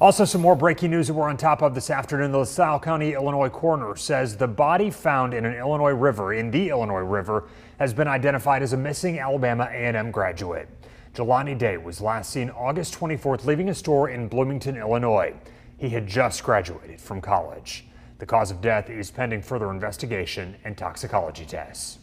Also, some more breaking news that we're on top of this afternoon. The LaSalle County, Illinois coroner says the body found in an Illinois river, in the Illinois River, has been identified as a missing Alabama A&M graduate. Jelani Day was last seen August 24th leaving a store in Bloomington, Illinois. He had just graduated from college. The cause of death is pending further investigation and toxicology tests.